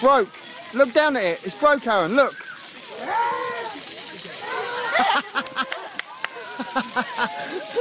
It's broke. Look down at it. It's broke, Aaron. Look.